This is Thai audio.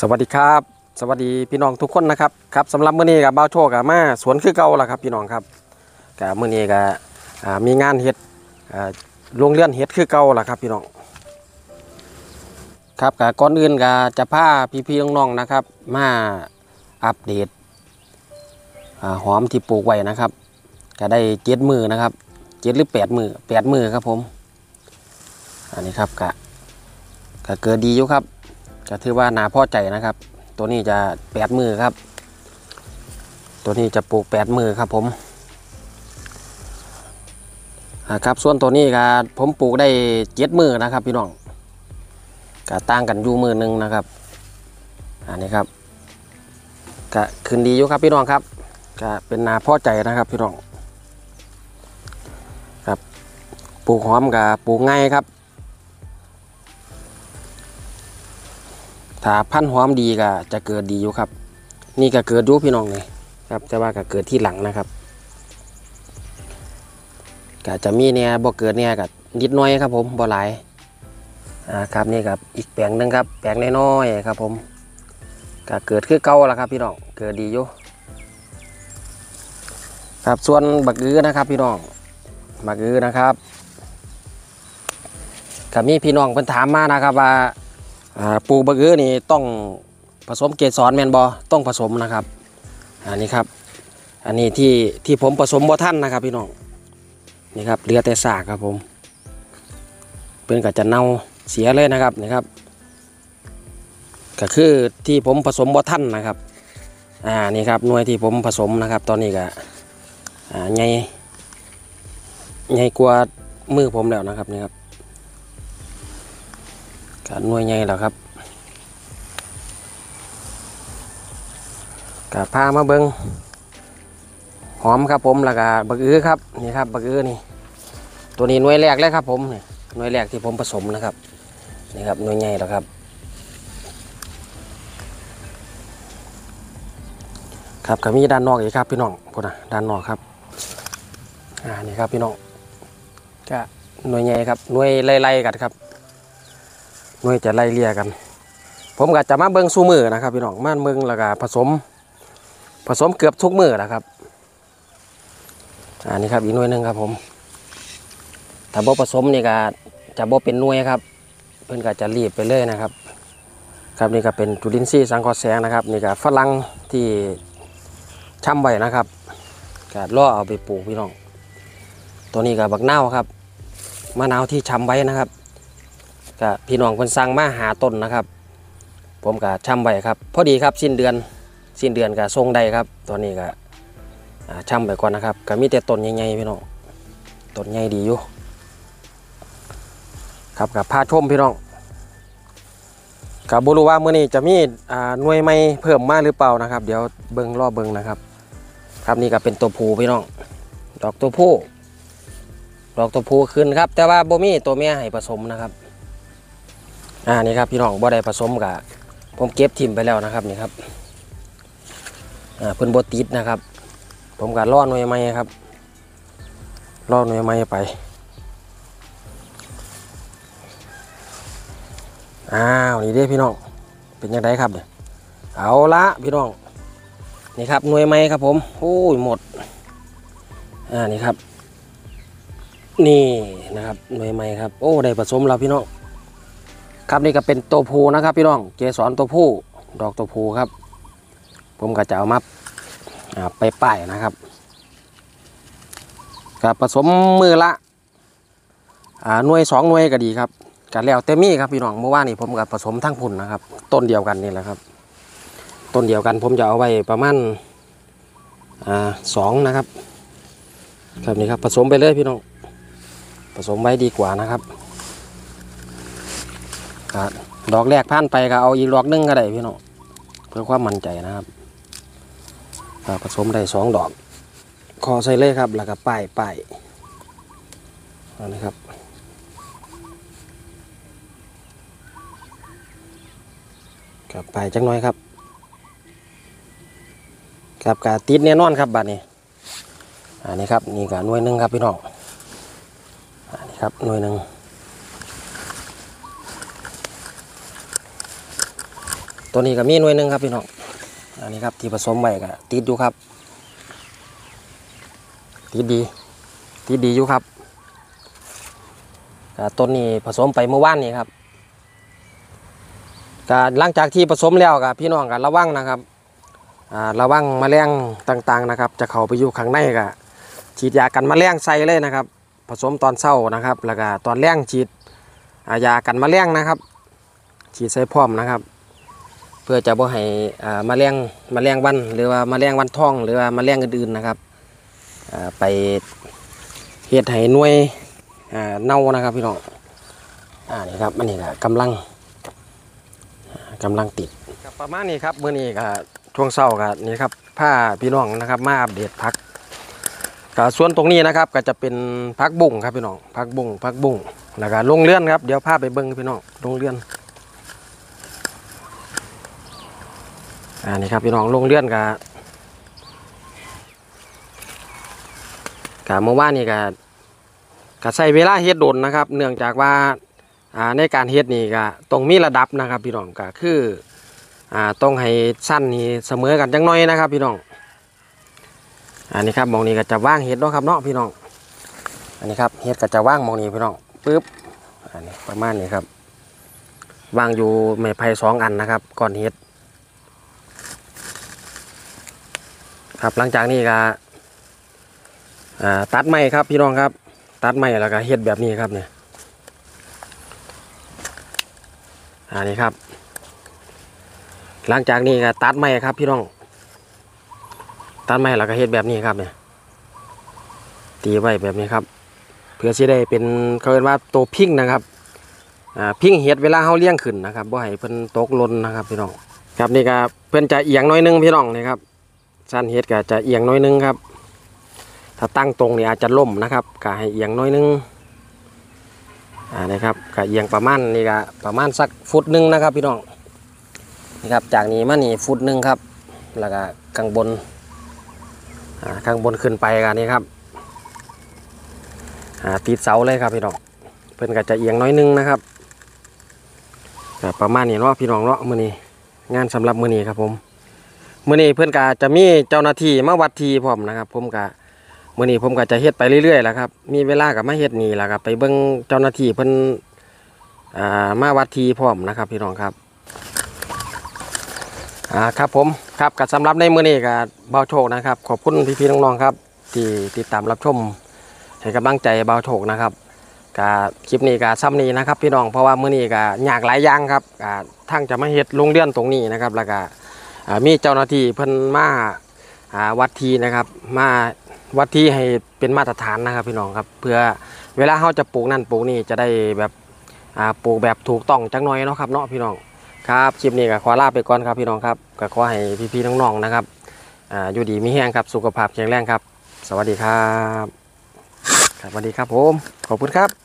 สวัสดีครับ สวัสดีพี่น้องทุกคนนะครับครับสำหรับมื้อนี้กับบ้าวโชคกับมาสวนคือเก่าละครับพี่น้องครับกับมื้อนี้ก็อ่ามีงานเฮ็ดอ่าโรงเรือนเฮ็ดคือเก่าละครับพี่น้องครับกับก่อนอื่นก็จะพาพี่ๆน้องๆนะครับ มาอัปเดตอหอมที่ปลูกไว้นะครับก็ได้เจ็ดมือนะครับเจ็ดหรือแปดมือแปดมือครับผม อันนี้ครับก็ก็เกิดดีอยู่ครับ ก็ถือว่านาพ่อใจนะครับ ตัวนี้จะแปดมือครับ ตัวนี้จะปลูกแปดมือครับผมครับส่วนตัวนี้ก็ผมปลูกได้เจ็ดมือนะครับ พี่น้องก็ต่างกันอยู่มือหนึ่งนะครับ อันนี้ครับก็ขึ้นดีอยู่ครับพี่น้องครับก็เป็นนาพ่อใจนะครับพี่น้องครับปลูกหอมกับปลูกง่ายครับ ถ้าพันธ์หอมดีก็จะเกิดดีอยู่ครับ นี่ก็เกิดอยู่พี่น้องเลยครับ แต่ว่าก็เกิดที่หลังนะครับก็จะมีเนี่ยบ่เกิดเนี่ยก็นิดน้อยครับ ผมบ่หลายอ่าครับนี่ครับอีกแปลงหนึงครับแปลงน้อยๆครับ ผมก็เกิดคือเก่าแล้วครับ พี่น้องเกิดดีอยู่ครับส่วนบักอื้อนะครับ พี่น้องบักอื้อนะครับก็มีพี่น้องเพิ่นถามมานะครับว่า ปลูกบะกือนี่ต้องผสมเกสรแมนบอต้องผสมนะครับอันนี้ครับ อันนี้ที่ที่ผมผสมบ่ท่านนะครับพี่น้องนี่ครับเหลือแต่ซากครับผมเพื่อนก็จะเน่าเสียเลยนะครับนี่ครับ ก็คือที่ผมผสมบ่ท่านนะครับอ่านี่ครับหน่วยที่ผมผสมนะครับ ตอนนี้ก็อ่าใหญ่ใหญ่กว่ามือผมแล้วนะครับนี่ครับ การนวยใหญ่แล้วครับกะพามาเบิงหอมครับผมแล้วก็บักอื้อครับนี่ครับบักอื้อนี่ตัวนี้หน่วยแรกเลยครับผมนี่หน่วยแรกที่ผมผสมนะครับนี่ครับหน่วยใหญ่แล้วครับครับก็มีด้านนอกอีกครับพี่น้องพูดนะด้านนอกครับอ่านี่ครับพี่น้องก็หน่วยใหญ่ครับหน่วยไล่ๆกันครับ น่วยจะไล่เลี่ยกัน ผมก็จะมาเบิ้งสู้มือนะครับพี่น้องมาเบิ้งแล้วก็ผสม ผสมเกือบทุกมือนะครับอันนี้ครับอีกหน่วยหนึ่งครับผมถ้าบ่ผสมนี่ก็จะบ่เป็นหน่วยครับ เพิ่อนก็จะรีบไปเลยนะครับ ครับนี่ก็เป็นจุลินทรีย์สังเคราะห์แสงนะครับนี่ก็ฝรั่งที่ช่ำไว้นะครับก็ล่อเอาไปปลูกพี่น้อง ตัวนี้ก็บักนาวครับมะนาวที่ช่ำไว้นะครับ ก็พี่น้องเพิ่นสั่งมาหาต้นนะครับ ผมก็ช่ำไว้ครับพอดีครับสิ้นเดือนสิ้นเดือนก็ส่งได้ครับ ตอนนี้ก็ช่ำไปก่อนนะครับก็มีแต่ต้นใหญ่ๆพี่น้องต้นใหญ่ดีอยู่ครับกับพาชมพี่น้องกับบรูว่าเมื้อนี้จะมีอ่าหน่วยใหม่เพิ่มมาหรือเปล่านะครับ เดี๋ยวเบิ่งรอบเบิ่งนะครับ ครับนี่ก็เป็นตัวผู้พี่น้อง ดอกตัวผู้ดอกตัวผู้ขึ้นครับ แต่ว่าโบมีตัวเมียให้ผสมนะครับ อ่านี่ครับพี่น้องบ่ได้ผสมกับผมเก็บทิมไปแล้วนะครับนี่ครับอ่าเพิ่นบ่ติดนะครับ ผมก็ล่อหน่วยไม้ครับล่อหน่วยไม้ไปอ้าวนี่เด้พี่น้องเป็นยังไงครับเนี่ยเอาละพี่น้องนี่ครับหน่วยไม้ครับผมโอ้ยหมดอ่านี่ครับ นี่นะครับหน่วยไม้ครับ โอ้ได้ผสมแล้วพี่น้อง ครับนี่ก็เป็นตัวผู้นะครับพี่น้องเกสรตัวผู้ดอกตัวผู้ครับ ผมก็จะเอามาไปป้ายนะครับกับผสมมือละอหน่วยสองหน่วยก็ดีครับกันแล้วเต็มี่ครับพี่น้องเมื่อวานนี้ผมกับผสมทั้งพุ่นนะครับ ต้นเดียวกันนี่แหละครับ ต้นเดียวกันผมจะเอาไว้ประมาณอสองนะครับ ครับนี่ครับผสมไปเลยพี่น้องผสมไว้ดีกว่านะครับ ครับดอกแรกผ่านไปก็เอาอีกดอกหนึงก็ได้พี่น้องเพื่อความมั่นใจนะครับผสมได้สองดอก คอใส่เลยครับ แล้วก็ป้ายป้ายอานะครับกับป้ายจังน้อยครับกับกาติดแน่นอนครับบัดนี้อันนี้ครับนี่ก็หน่วยหนึ่งครับพี่น้องอันนี้ครับหน่วยหนึ่ง ตัวนี้ก็มีหน่วยหนึงครับพี่น้องอันนี้ครับที่ผสมไว้ก็ติดอยู่ครับ ติดดีติดดีอยู่ครับต้นนี้ผสมไปเมื่อวานนี้ครับก็หลังจากที่ผสมแล้วก็พี่น้องก็ระวังนะครับอ่าระวังมแมลงต่างๆนะครับ จะเข้าไปอยู่ข้างในก็ฉีดยากันมแมลงใส่เลยนะครับ ผสมตอนเช้านะครับ แล้วก็ตอนแรงฉีดยากันมแมลงนะครับ ฉีดใส่พร้อมนะครับ เพื่อจะบ่ให้อ่าแมลงแมลงวัน หรือว่าแมลงวันท่อง หรือว่าแมลงอื่นๆนะครับไปเฮ็ดให้น่วยเน่านะครับพี่น้องอ่านี่ครับอันนี้ก็กำลังกำลังติดประมาณนี้ครับเมื้อนี้ก็ช่วงเช้าก็นี่ครับผ้าพี่น้องนะครับ มาอัปเดตพักก็ส่วนตรงนี้นะครับก็จะเป็นพักบุ้งครับพี่น้องพักบุ้งพักบุ้งแล้วก็ลงเลื่อนครับเดี๋ยวพาไปเบิ้งพี่น้องลงเลื่อน อ่านี่ครับพี่น้องลงเลื่อนกับกับเมื่อวานนี่กับกับใช้เวลาเฮ็ดโดนนะครับ เนื่องจากว่าอ่าในการเฮ็ดนี่ก็ต้องมีระดับนะครับ พี่น้องก็คืออ่าต้องให้สั้นนี่เสมอกันจังน้อยนะครับ พี่น้อง อันนี้ครับมองนี้ก็จะว่างเฮ็ดเนาะครับเนาะพี่น้อง อันนี้ครับเฮ็ดก็จะว่างมองนี้พี่น้องปึ๊บอันนี้ประมาณนี้ครับวางอยู่ไม้ไผ่สองอันนะครับ ก่อนเฮ็ด ครับหลังจากนี้ก็ตัดไม้ครับพี่น้องครับ ตัดไม้แล้วก็เฮ็ดแบบนี้ครับเนี่ยอันนี้ครับ หลังจากนี้ก็ตัดไม้ครับพี่น้อง ตัดไม้แล้วก็เฮ็ดแบบนี้ครับเนี่ยตีไว้แบบนี้ครับ เพื่อที่ได้เป็นเขาเรียกว่าตัวพิ้งนะครับพิ้งเฮ็ดเวลาเฮาเลี้ยงขึ้นนะครับบ่ให้เพิ่นตกล่นนะครับพี่น้องครับนี่ก็เพิ่นจะเอียงน้อยนึงพี่น้องนี่ครับ สั้นเฮ็ดก็จะเอียงน้อยนึงครับ ถ้าตั้งตรงนี่อาจจะล่มนะครับก็ให้เอียงน้อยนึงอ่านะครับก็เอียงประมาณนี่ก็ประมาณสักฟุตหนึงนะครับพี่น้องนี่ครับจากนี้มานี่ฟุตหนึงครับ แล้วก็ข้างบนอ่าข้างบนขึ้นไปกันนี่ครับอ่าติดเสาเลยครับพี่น้องเพิ่นก็จะเอียงน้อยนึงนะครับประมาณนี้เนาะพี่น้องเนาะมือนี้งานสำหรับมือนี้ครับผม มื่อนี้เพื่อนกาจะมีเจ้าหน้าที่มาวัดทีพร้อมนะครับ ผมกะมื่อนี้ผมก็จะเฮ็ดไปเรื่อยๆแหล้วครับ มีเวลากับมาเฮ็ดนี่แหละครับ ไปเบิ่งเจ้าหน้าที่เพิ่นอ่ามาวัดทีพร้อมนะครับ พี่น้องครับอ่าครับผมครับก็สำหรับในมื้อนี้ก็เบาโชคนะครับ ขอบคุณพี่ๆน้องๆครับ ที่ติดตามรับชมให้กำลังใจเบาโชคนะครับก็คลิปนี้ก็ซ้ำนี้นะครับ พี่น้องเพราะว่ามื้อนี้ก็ยากหลายอย่างครับก็ทั้งจะมาเฮ็ดโรงเรือนตรงนี้นะครับ แล้วก็อ่า มีเจ้าหน้าที่เพิ่นมาาวัดทีนะครับมาวัดทีให้เป็นมาตรฐานนะครับพี่น้องครับ เพื่อเวลาเขาจะปลูกนั่นปลูกนี่จะได้แบบปลูกแบบถูกต้องจังหน่อยเนาะครับเนาะพี่น้องครับคลิปนี้ก็ขอลาไปก่อนครับพี่น้องครับก็ขอให้พี่ๆน้องๆนะครับออยู่ดีมีแห้งครับสุขภาพแข็งแรงครับ สวัสดีครับสวัสดีครับผมขอบคุณครับ